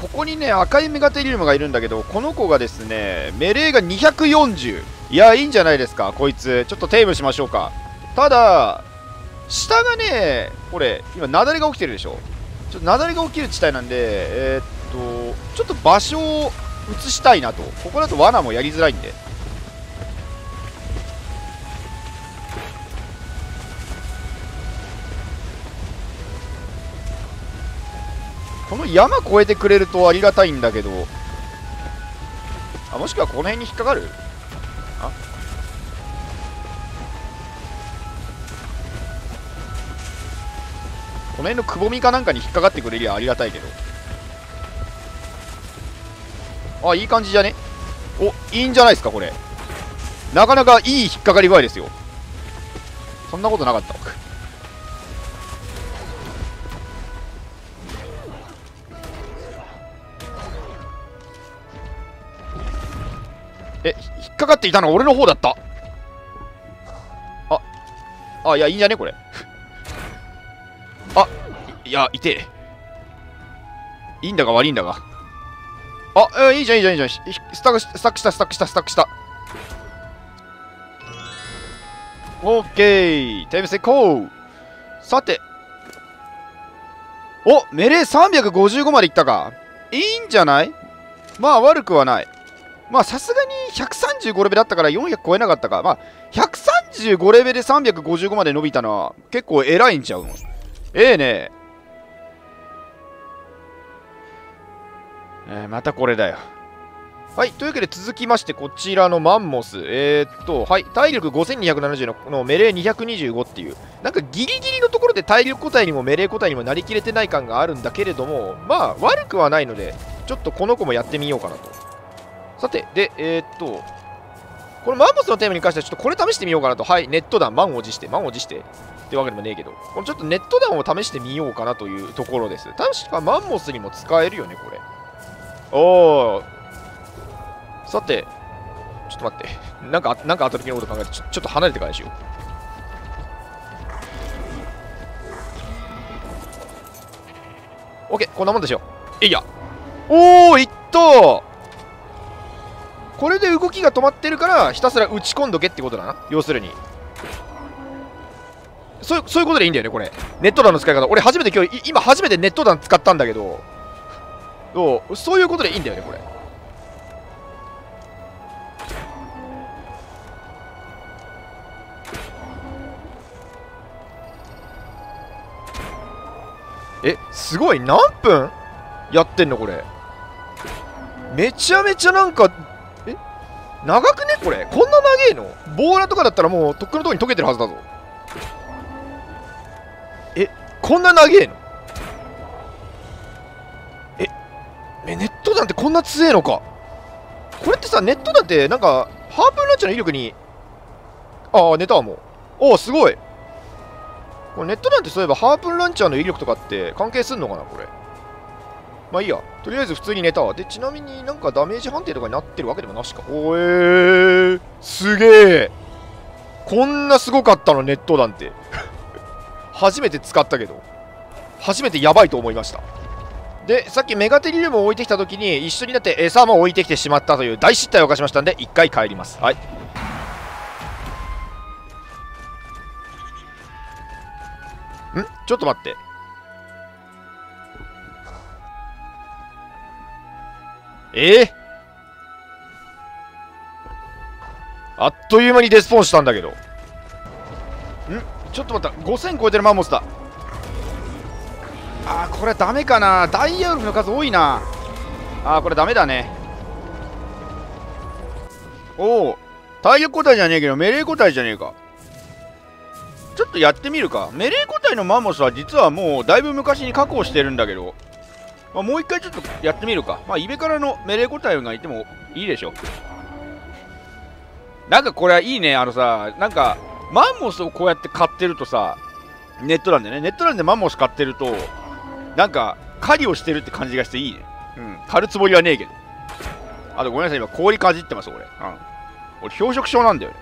ここにね赤いメガテリウムがいるんだけどこの子がですね命令が240いやいいんじゃないですかこいつ。ちょっとテームしましょうか。ただ下がねこれ今雪崩が起きてるでしょ。ちょっと雪崩が起きる地帯なんでえー、っとちょっと場所を移したいなと。ここだと罠もやりづらいんで。この山越えてくれるとありがたいんだけど。あもしくはこの辺に引っかかる？あ？この辺のくぼみかなんかに引っかかってくれりゃありがたいけど。あいい感じじゃね？おいいんじゃないですかこれ。なかなかいい引っかかり具合ですよ。そんなことなかったえ引っかかっていたのは俺の方だった。ああいやいいんじゃねこれ。あいや痛えいいんだが悪いんだが。あえいいじゃんいいじゃんいいじゃん。スタックスタックしたスタックしたスタックした。オッケー。タイム成功さて。おメレー355までいったか。いいんじゃない？まあ悪くはない。まあさすがに135レベルだったから400超えなかったか。まあ135レベルで355まで伸びたのは結構偉いんちゃうの？ええねえー、またこれだよ。はい。というわけで続きまして、こちらのマンモス。えー、っと、はい。体力5270のこのメレー225っていう、なんかギリギリのところで体力個体にもメレー個体にもなりきれてない感があるんだけれども、まあ悪くはないので、ちょっとこの子もやってみようかなと。さて、で、えー、っと、このマンモスのテーマに関してはちょっとこれ試してみようかなと。はい、ネット弾、満を持して、満を持して。ってわけでもねえけど、このちょっとネット弾を試してみようかなというところです。確かマンモスにも使えるよね、これ。おー。さて、ちょっと待って。なんか、なんかあった時のこと考えてちょ、ちょっと離れてからにしよう。オッケー、こんなもんでしょ。えいや。おー、いったこれで動きが止まってるからひたすら打ち込んどけってことだな。要するに。そうそういうことでいいんだよねこれ。ネット弾の使い方。俺初めて今日今初めてネット弾使ったんだけど。そう？そういうことでいいんだよねこれ。えすごい？何分？やってんのこれ。めちゃめちゃなんか長くね？これ。こんな長えの？ボーラとかだったらもうとっくのとこに溶けてるはずだぞ。えこんな長えの？ええネット弾ってこんな強えのか。これってさネット弾ってなんかハープンランチャーの威力にああ寝たわもう。おおすごい。これネット弾ってそういえばハープンランチャーの威力とかって関係すんのかなこれ。まあいいや。とりあえず普通に寝たわ。で、ちなみになんかダメージ判定とかになってるわけでもなしか。おえー、すげえ。こんなすごかったの、ネット弾って。初めて使ったけど。初めてやばいと思いました。で、さっきメガテリウムを置いてきたときに、一緒になって餌も置いてきてしまったという大失態を犯しましたんで、一回帰ります。はい。ん？ちょっと待って。え？ー、あっという間にデスポーンしたんだけど。ん？ちょっと待った。5000超えてる。マンモスだ。あーこれダメかな。ダイヤウルフの数多いな。あーこれダメだね。おお体力個体じゃねえけどメレー個体じゃねえか。ちょっとやってみるか。メレー個体のマンモスは実はもうだいぶ昔に確保してるんだけど。まあ、もう一回ちょっとやってみるか。まあ、イベからのメレー個体がいてもいいでしょ。なんかこれはいいね。あのさ、なんか、マンモスをこうやって買ってるとさ、ネットなんでね。ネットなんでマンモス買ってると、なんか、狩りをしてるって感じがしていいね。うん。狩るつもりはねえけど。あとごめんなさい、今氷かじってます、俺。うん。俺、氷食症なんだよね。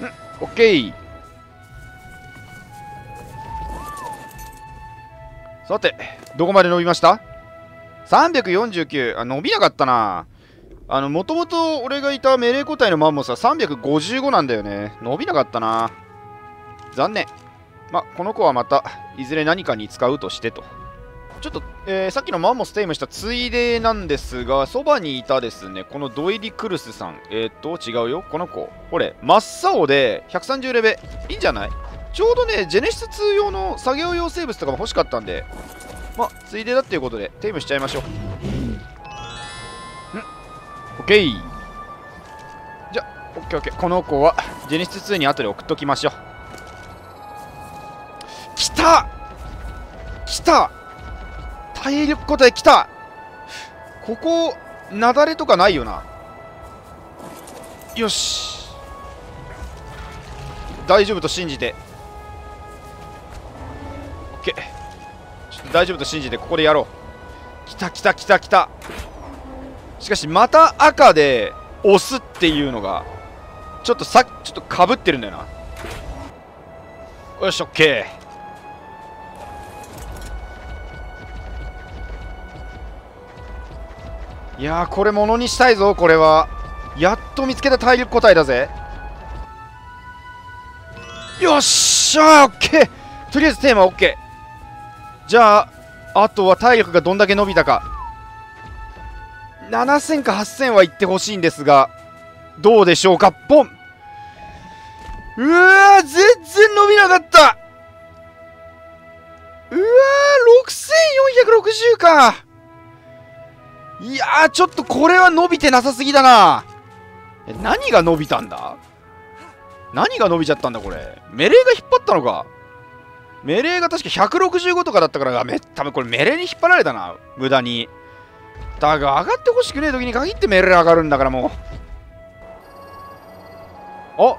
うん、オッケー。さてどこまで伸びました？349あ伸びなかったな。あのもともと俺がいたメレー個体のマンモスは355なんだよね。伸びなかったな。残念。まこの子はまたいずれ何かに使うとしてと。ちょっと、えー、さっきのマンモステイムしたついでなんですがそばにいたですね。このドエディクルスさん。えー、っと違うよ。この子。これ真っ青で130レベいいんじゃない？ちょうどねジェネシス2用の作業用生物とかも欲しかったんでまあついでだっていうことでテイムしちゃいましょう。ん。オッケー。じゃあオッケーオッケー。この子はジェネシス2に後で送っときましょう。来た！来た！体力個体来た！ここ雪崩とかないよな。よし。大丈夫と信じて。ケー大丈夫と信じてここでやろう。来た来た来た来た。しかしまた赤で押すっていうのがちょっとさっちょっとかぶってるんだよな。よしオッケーいやこれものにしたいぞこれは。やっと見つけた体力個体だぜ。よっしゃーオッケーとりあえずテーマオッケーじゃああとは体力がどんだけ伸びたか。7000か8000はいってほしいんですがどうでしょうか？ポン。うわー全然伸びなかった。うわー6460か。いやーちょっとこれは伸びてなさすぎだな。え何が伸びたんだ？何が伸びちゃったんだこれ？メレーが引っ張ったのか。メレーが確か165とかだったからめ多分これメレーに引っ張られたな無駄にだが上がってほしくねえ時に限ってメレー上がるんだからもうあ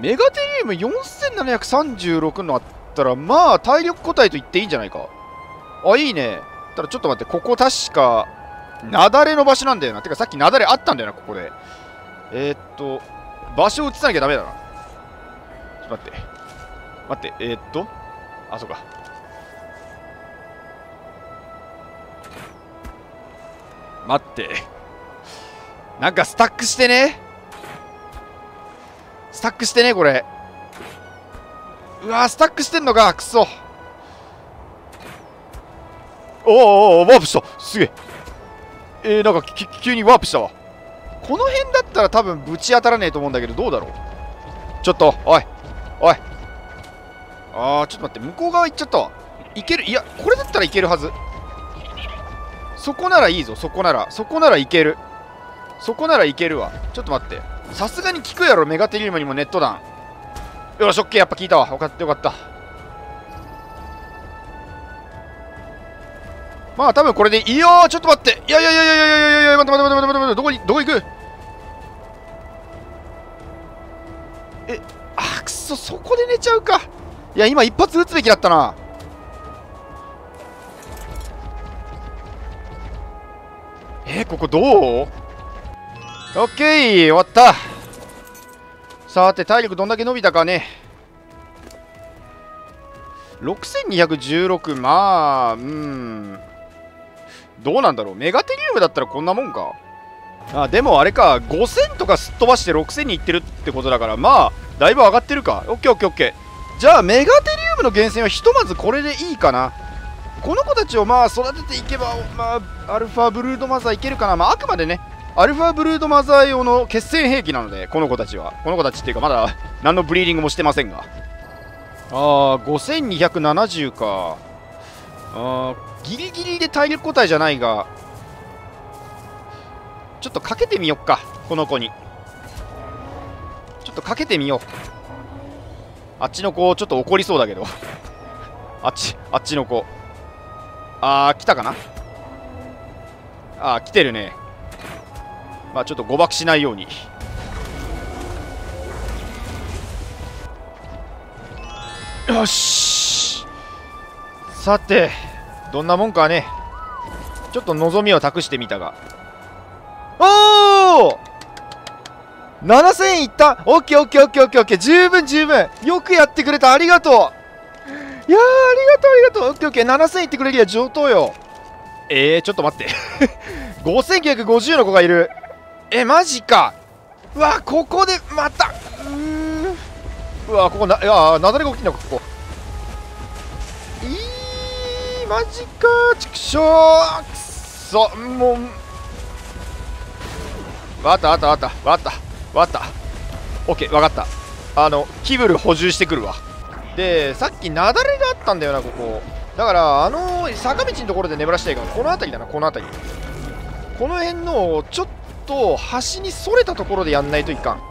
メガテリウム4736のあったらまあ体力個体と言っていいんじゃないかあいいねただちょっと待って、ここ確か、雪崩の場所なんだよな。てかさっき雪崩あったんだよな、ここで。えー、っと、場所を移さなきゃダメだな。ちょっと待って。待って、えー、っと、あ、そうか。待って。なんかスタックしてね。スタックしてね、これ。うわスタックしてんのか、くそ。おおワープしたすげええー、なんか急にワープしたわこの辺だったら多分ぶち当たらねえと思うんだけどどうだろうちょっとおいおいあーちょっと待って向こう側行っちゃったわ。いけるいやこれだったらいけるはず。そこならいいぞそこなら。そこならいける。そこならいけるわ。ちょっと待って。さすがに効くやろメガテリウムにもネット弾。よしオッケーやっぱ効いたわ。よかったよかった。まあ多分これでいいよちょっと待って。いやいやいやいやいやいやいや待って待って待って待って待ってどこにどこ行く？えあくそそこで寝ちゃうか。いや今一発撃つべきだったな。えここどう？オッケー終わった。さて体力どんだけ伸びたかね。6216まあうん。どうなんだろう。メガテリウムだったらこんなもんか。あでもあれか5000とかすっ飛ばして6000にいってるってことだからまあだいぶ上がってるか。オッケーオッケーオッケー。じゃあメガテリウムの源泉はひとまずこれでいいかな。この子たちをまあ育てていけばまあアルファブルードマザーいけるかな。まああくまでねアルファブルードマザー用の決戦兵器なのでこの子たちは。この子たちっていうかまだ何のブリーディングもしてませんが。ああ5270か。あギリギリで体力個体じゃないがちょっとかけてみよっかこの子に。ちょっとかけてみよう。あっちの子ちょっと怒りそうだけど。あっちあっちの子。あー来たかな？あー来てるね。まあちょっと誤爆しないように。よし。さてどんなもんかね。ちょっと望みを託してみたが。おお7000いった。オッケーオッケーオッケーオッケー十分十分。よくやってくれた。ありがとう。いやありがとうありがとう。オッケーオッケー。7000いってくれりゃ上等よ。えー、ちょっと待って。5950の子がいる。えマジか。うわここでまた。うーうわここないやなだれが起きんのかここ。いーマジか。ちくしょう。くそ。もう。わかったわったわったわった。オッケーわかった。あのキブル補充してくるわ。でさっき雪崩があったんだよなここ。だからあの坂道のところで眠らしたいからこの辺りだなこの辺り。この辺のちょっと端にそれたところでやんないといかん。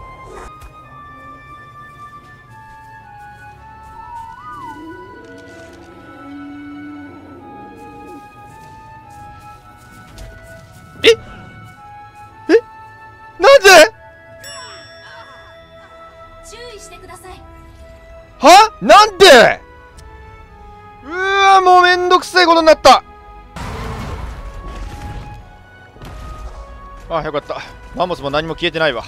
ええ？マンモスも何も消えてないわ。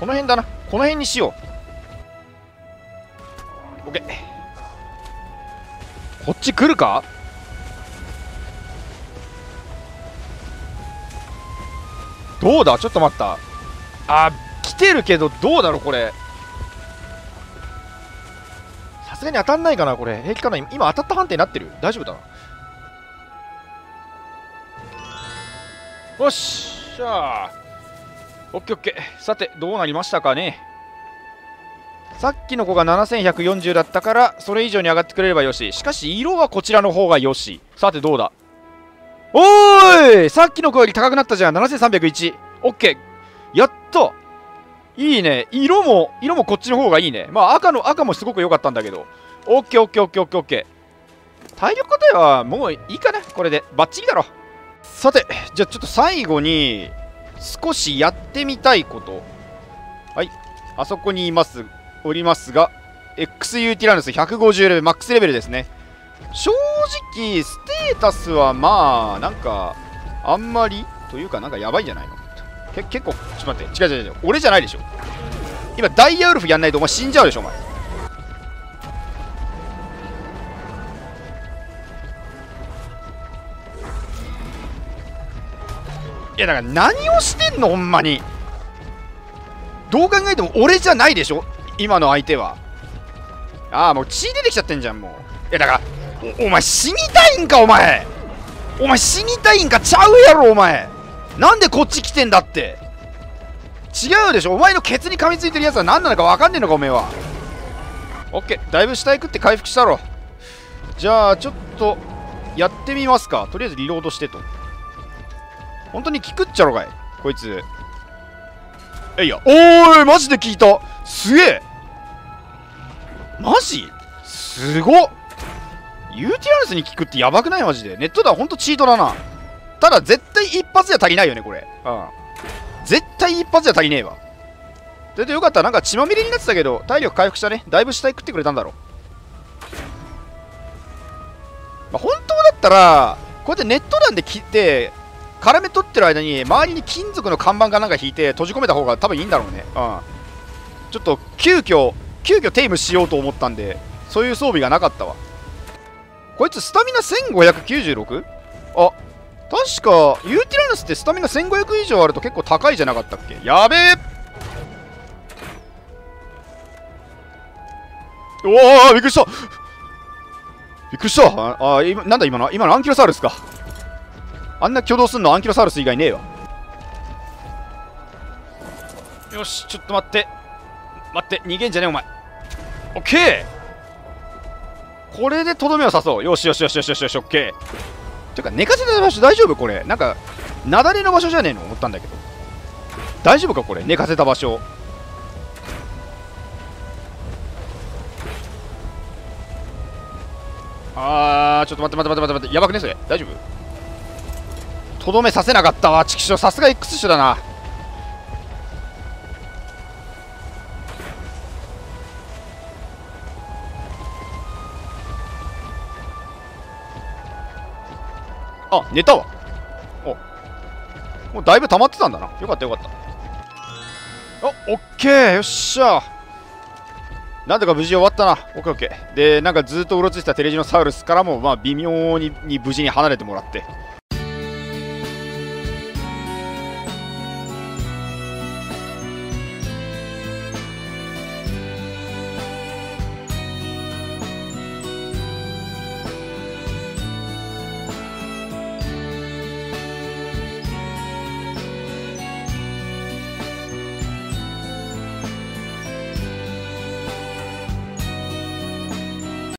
この辺だな。この辺にしよう。OK こっち来るか？どうだ？ちょっと待った。あ来てるけどどうだろうこれ。さすがに当たんないかなこれ。平気かな？今当たった判定になってる？大丈夫だな。よっしゃあオッケーオッケー。さてどうなりましたかね？さっきの子が7140だったからそれ以上に上がってくれればよし。しかし色はこちらの方がよし。さてどうだ？おーい！さっきの子より高くなったじゃん。7301オッケー。やったいいね。色も色もこっちの方がいいね。まあ赤の赤もすごく良かったんだけど。オッケーオッケーオッケーオッケーオッケー。体力答えはもういいかな。これで。バッチリだろ。さてじゃあちょっと最後に少しやってみたいこと。はい。あそこにいますおりますが XU ティラヌス150レベルマックスレベルですね。正直ステータスはまあなんかあんまりというかなんかやばいんじゃないの？け結構ちょっと待って。違う違う違う。俺じゃないでしょ。今ダイヤウルフやんないとお前死んじゃうでしょお前。いやだから何をしてんのほんまに。どう考えても俺じゃないでしょ今の相手は。ああもう血出てきちゃってんじゃんもう。いやだからおお前死にたいんかお前。お前死にたいんかちゃうやろお前。なんでこっち来てんだって。違うでしょお前のケツに噛みついてるやつは何なのか分かんねえのかおめえは。オッケーだいぶ死体食って回復したろ。じゃあちょっとやってみますか。とりあえずリロードしてと。本当に効くっちゃろかい。こいつ。えいや。おーいマジで効いた。すげえ。マジ？すごっ。ユーティラヌスに効くってやばくない？マジで。ネットではほんとチートだな。ただ絶対一発じゃ足りないよねこれ。うん。絶対一発じゃ足りねえわ。それでよかった。なんか血まみれになってたけど体力回復したね。だいぶ死体食ってくれたんだろう、まあ、本当だったらこうやってネット弾で切って絡め取ってる間に周りに金属の看板かなんか引いて閉じ込めた方が多分いいんだろうね。うん。ちょっと急遽急遽テイムしようと思ったんでそういう装備がなかったわ。こいつスタミナ 1596? あ確かユーティラヌスってスタミナ1500以上あると結構高いじゃなかったっけ？やべえ！おおびっくりした！びっくりした！ああ今なんだ今の？今のアンキロサウルスか。あんな挙動すんのアンキロサウルス以外ねえわ。よしちょっと待って。待って逃げんじゃねえお前。オッケー。これでとどめを刺そう。よしよしよしよしよしよしオッケー。ていうか寝かせた場所大丈夫？これ。なんか雪崩の場所じゃねえの？思ったんだけど。大丈夫かこれ？寝かせた場所。あーちょっと待って待って待って待って。やばくねそれ。大丈夫？とどめさせなかったわ。チキショさすが X 種だな。あ寝たわ。おもうだいぶ溜まってたんだな。よかったよかった。あオッケー。よっしゃ。なんとか無事終わったな。オッケーオッケー。でなんかずっとうろついてたテレジノサウルスからもまあ微妙にに無事に離れてもらって。